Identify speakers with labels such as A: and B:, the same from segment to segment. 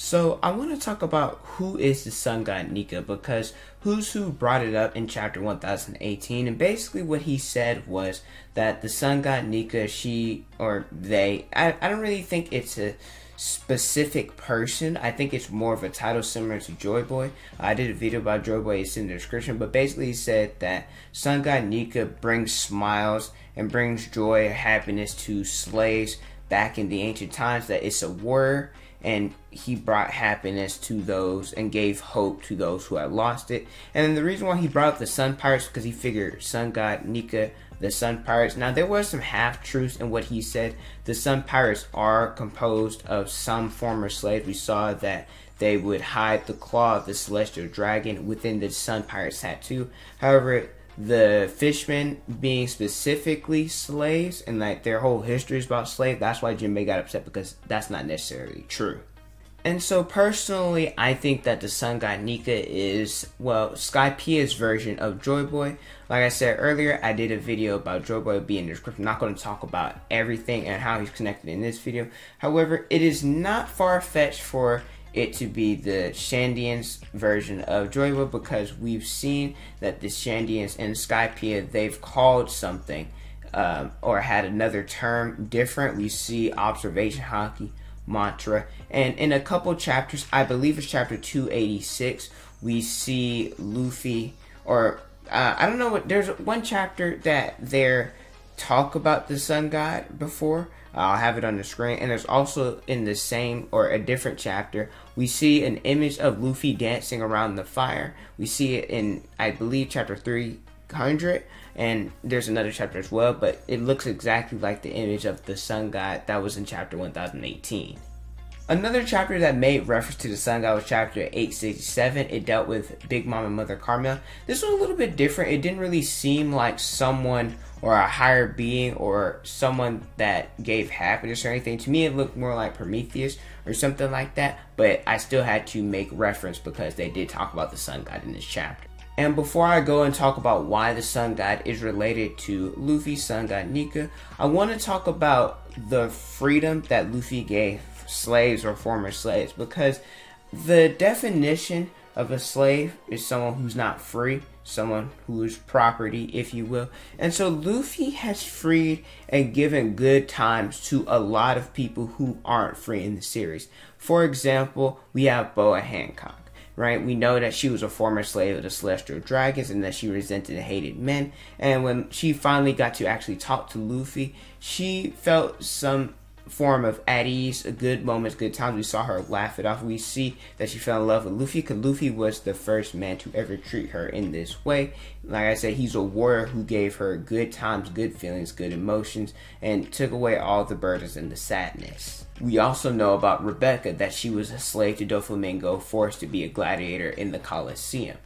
A: So I want to talk about who is the sun god Nika because who's who brought it up in chapter 1018 and basically what he said was that the sun god Nika she or they I, I don't really think it's a specific person. I think it's more of a title similar to Joy Boy. I did a video about Joy Boy, it's in the description, but basically he said that Sun God Nika brings smiles and brings joy, and happiness to slaves back in the ancient times, that it's a warrior and he brought happiness to those and gave hope to those who had lost it. And the reason why he brought up the Sun Pirates because he figured Sun God Nika, the Sun Pirates. Now there was some half truths in what he said. The Sun Pirates are composed of some former slaves. We saw that they would hide the claw of the celestial dragon within the Sun Pirates tattoo. However, the fishmen being specifically slaves and like their whole history is about slave that's why jinbei got upset because that's not necessarily true. And so personally i think that the sun god nika is well Skypiea's version of joy boy. Like i said earlier i did a video about joy boy being in the description i'm not going to talk about everything and how he's connected in this video. However it is not far-fetched for it to be the Shandians version of Joyboy because we've seen that the Shandians and Skypiea they've called something um, or had another term different. We see observation haki, mantra, and in a couple chapters, I believe it's chapter 286, we see Luffy or uh, I don't know what there's one chapter that they're talk about the sun god before I'll have it on the screen. And there's also in the same or a different chapter, we see an image of Luffy dancing around the fire. We see it in, I believe, chapter 300. And there's another chapter as well, but it looks exactly like the image of the sun god that was in chapter 1018. Another chapter that made reference to the Sun God was chapter 867. It dealt with Big Mom and Mother Carmel. This was a little bit different. It didn't really seem like someone or a higher being or someone that gave happiness or anything. To me, it looked more like Prometheus or something like that. But I still had to make reference because they did talk about the Sun God in this chapter. And before I go and talk about why the Sun God is related to Luffy, Sun God Nika, I want to talk about the freedom that Luffy gave slaves or former slaves because the definition of a slave is someone who's not free, someone who is property, if you will. And so Luffy has freed and given good times to a lot of people who aren't free in the series. For example, we have Boa Hancock. Right, we know that she was a former slave of the Celestial Dragons and that she resented and hated men. And when she finally got to actually talk to Luffy, she felt some form of at ease, good moments, good times. We saw her laugh it off. We see that she fell in love with Luffy because Luffy was the first man to ever treat her in this way. Like I said, he's a warrior who gave her good times, good feelings, good emotions, and took away all the burdens and the sadness. We also know about Rebecca that she was a slave to Doflamingo, forced to be a gladiator in the Colosseum.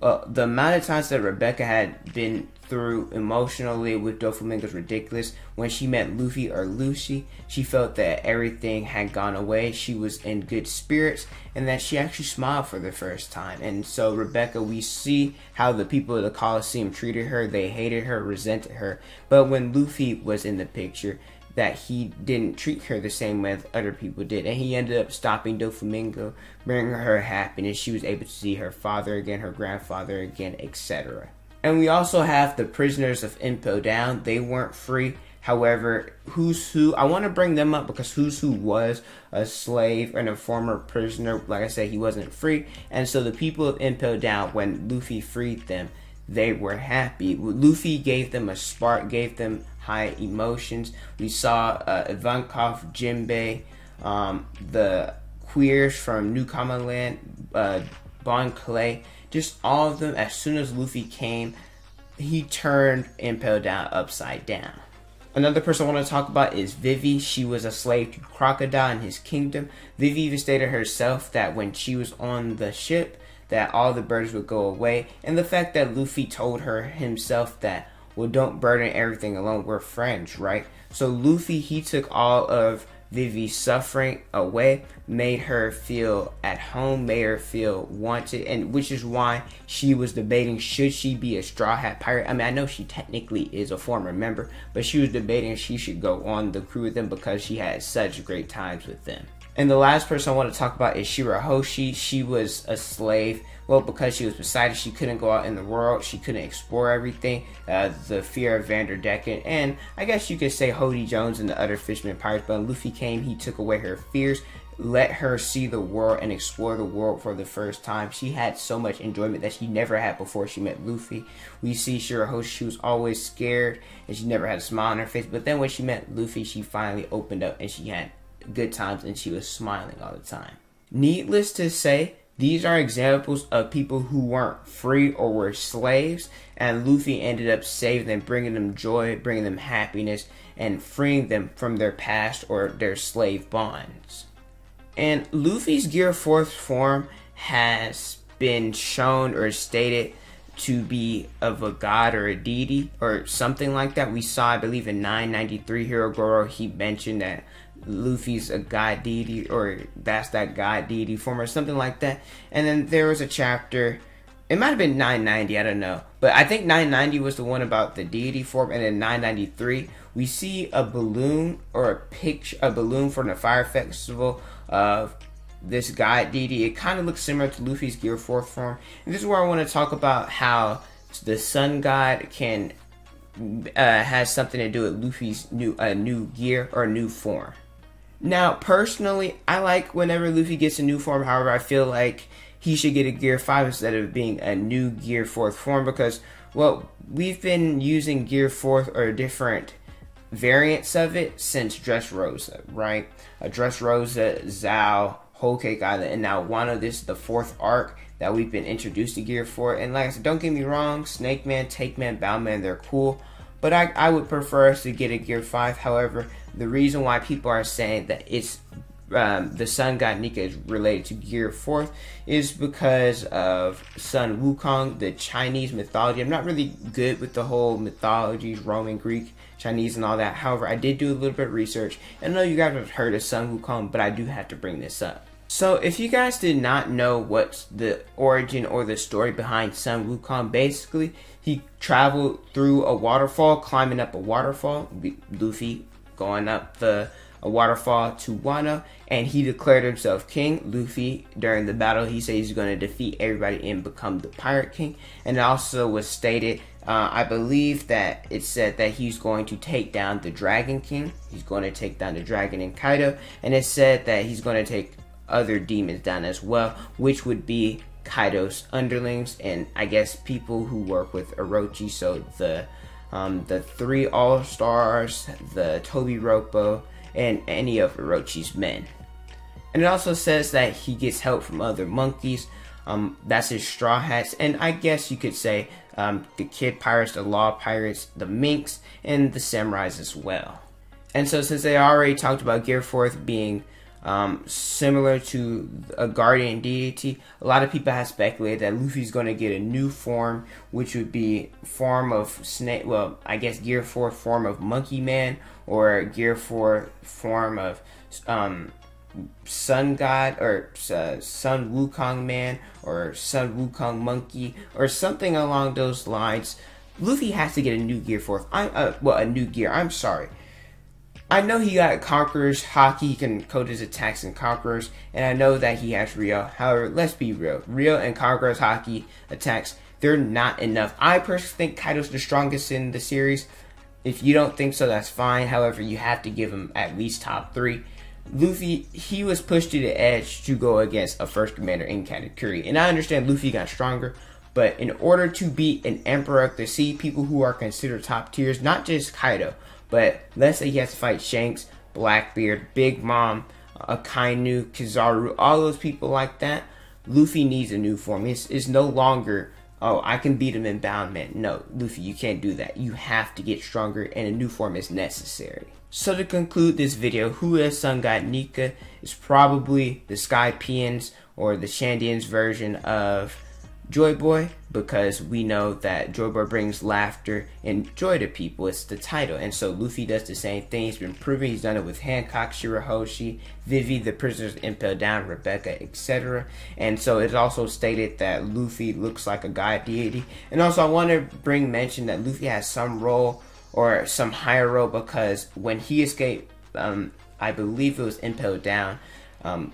A: Uh, the amount of times that Rebecca had been through emotionally with Doflamingo's ridiculous. When she met Luffy or Lucy, she felt that everything had gone away. She was in good spirits and that she actually smiled for the first time. And so, Rebecca, we see how the people of the Coliseum treated her. They hated her, resented her. But when Luffy was in the picture, that he didn't treat her the same way other people did. And he ended up stopping Doflamingo, bringing her happiness. She was able to see her father again, her grandfather again, etc. And we also have the prisoners of Impel Down. They weren't free. However, Who's Who, I want to bring them up because Who's Who was a slave and a former prisoner. Like I said, he wasn't free. And so the people of Impel Down, when Luffy freed them, they were happy. Luffy gave them a spark, gave them high emotions. We saw uh, Ivankov, Jinbei, um, the queers from Newkama Land, uh, Bon Clay just all of them, as soon as Luffy came, he turned Impel Down upside down. Another person I want to talk about is Vivi. She was a slave to Crocodile in his kingdom. Vivi even stated herself that when she was on the ship, that all the birds would go away. And the fact that Luffy told her himself that, well, don't burden everything alone. We're friends, right? So Luffy, he took all of Vivi's suffering away, made her feel at home, made her feel wanted, and which is why she was debating should she be a Straw Hat Pirate. I mean, I know she technically is a former member, but she was debating she should go on the crew with them because she had such great times with them. And the last person I want to talk about is Shirahoshi. She was a slave. Well, because she was beside she couldn't go out in the world. She couldn't explore everything. Uh, the fear of Vanderdecken. And I guess you could say Hody Jones and the other fisherman pirates. But Luffy came, he took away her fears let her see the world and explore the world for the first time. She had so much enjoyment that she never had before she met Luffy. We see Shirahoshi, she was always scared and she never had a smile on her face. But then when she met Luffy, she finally opened up and she had good times and she was smiling all the time. Needless to say, these are examples of people who weren't free or were slaves, and Luffy ended up saving them, bringing them joy, bringing them happiness, and freeing them from their past or their slave bonds. And Luffy's Gear 4th form has been shown or stated to be of a god or a deity or something like that. We saw, I believe, in 993 Hyogoro, he mentioned that Luffy's a god deity or that's that god deity form or something like that. And then there was a chapter, it might have been 990, I don't know. But I think 990 was the one about the deity form, and then 993 we see a balloon or a picture, a balloon from the fire festival of this god deity. It kind of looks similar to Luffy's Gear 4th form. And this is where I want to talk about how the sun god can uh, has something to do with Luffy's new uh, new gear or new form. Now, personally, I like whenever Luffy gets a new form. However, I feel like he should get a Gear 5 instead of being a new Gear 4th form because, well, we've been using Gear 4th or different variants of it since Dressrosa, right? A Dressrosa, Zou, Whole Cake Island, and now Wano. This is the fourth arc that we've been introduced to Gear 4. And like I said, don't get me wrong, Snake Man, Tank Man, Bound Man, they're cool. But I, I would prefer us to get a Gear 5. However, the reason why people are saying that it's um, the Sun God Nika is related to Gear 4th is because of Sun Wukong, the Chinese mythology. I'm not really good with the whole mythologies, Roman, Greek Chinese and all that. However, I did do a little bit of research. And I know you guys have heard of Sun Wukong, but I do have to bring this up. So, if you guys did not know what's the origin or the story behind Sun Wukong, basically, he traveled through a waterfall, climbing up a waterfall. Luffy going up the a waterfall to Wano, and he declared himself king. Luffy, during the battle, he said he's going to defeat everybody and become the pirate king. And it also was stated, uh, I believe that it said that he's going to take down the Dragon King. He's going to take down the Dragon and Kaido, and it said that he's going to take other demons down as well, which would be Kaido's underlings and I guess people who work with Orochi. So the um, the three All Stars, the Tobiroppo, and any of Orochi's men. And it also says that he gets help from other monkeys. Um, that's his Straw Hats, and I guess you could say um, the Kid Pirates, the Law Pirates, the Minks, and the Samurais as well. And so, since they already talked about Gear 4th being um, similar to a guardian deity, a lot of people have speculated that Luffy's going to get a new form, which would be form of snake. Well, I guess Gear 4 form of Monkey Man, or Gear 4 form of um, Sun God or uh, Sun Wukong Man or Sun Wukong Monkey or something along those lines. Luffy has to get a new gear for. I'm uh, well, a new gear. I'm sorry. I know he got Conqueror's haki. He can code his attacks in Conqueror's, and I know that he has Ryou. However, let's be real. Ryou and Conqueror's haki attacks, they're not enough. I personally think Kaido's the strongest in the series. If you don't think so, that's fine. However, you have to give him at least top three. Luffy, he was pushed to the edge to go against a first commander in Katakuri. And I understand Luffy got stronger, but in order to beat an Emperor to see people who are considered top tiers, not just Kaido, but let's say he has to fight Shanks, Blackbeard, Big Mom, uh, Akainu, Kizaru, all those people like that, Luffy needs a new form. It's, it's no longer, oh, I can beat him in Bound Man. No, Luffy, you can't do that. You have to get stronger, and a new form is necessary. So to conclude this video, who is Sun God Nika is probably the Skypieans or the Shandians version of Joy Boy because we know that Joy Boy brings laughter and joy to people. It's the title. And so Luffy does the same thing. He's been proven he's done it with Hancock, Shirahoshi, Vivi, the prisoners Impel Down, Rebecca, etc. And so it's also stated that Luffy looks like a god deity. And also I want to bring mention that Luffy has some role or some higher role because when he escaped, um, I believe it was Impel Down. um,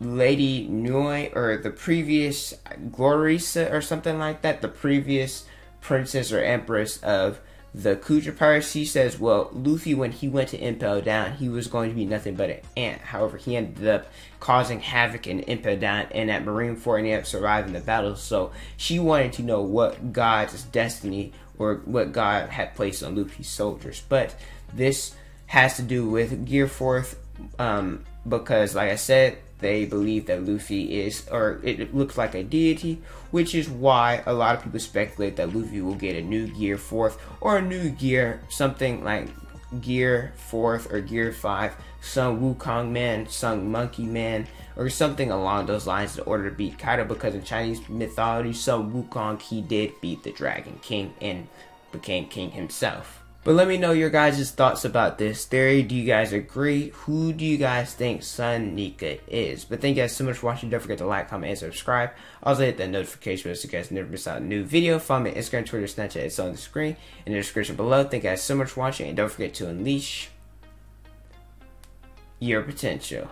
A: Lady Nui or the previous Gloriosa or something like that, the previous princess or empress of the Kuja Pirates, she says, well, Luffy, when he went to Impel Down, he was going to be nothing but an ant. However, he ended up causing havoc in Impel Down and at Marineford and he ended up surviving the battle. So she wanted to know what God's destiny or what God had placed on Luffy's soldiers. But this has to do with Gear Fourth um, because, like I said, they believe that Luffy is, or it looks like a deity, which is why a lot of people speculate that Luffy will get a new Gear 4th or a new Gear, something like Gear 4th or Gear 5, Sun Wukong Man, some Monkey Man, or something along those lines in order to beat Kaido because in Chinese mythology, Sun Wukong he did beat the Dragon King and became king himself. But let me know your guys' thoughts about this theory. Do you guys agree? Who do you guys think Sun Nika is? But thank you guys so much for watching. Don't forget to like, comment, and subscribe. Also hit that notification bell so you guys never miss out a new video. Follow me on Instagram, Twitter, Snapchat. It's on the screen in the description below. Thank you guys so much for watching. And don't forget to unleash your potential.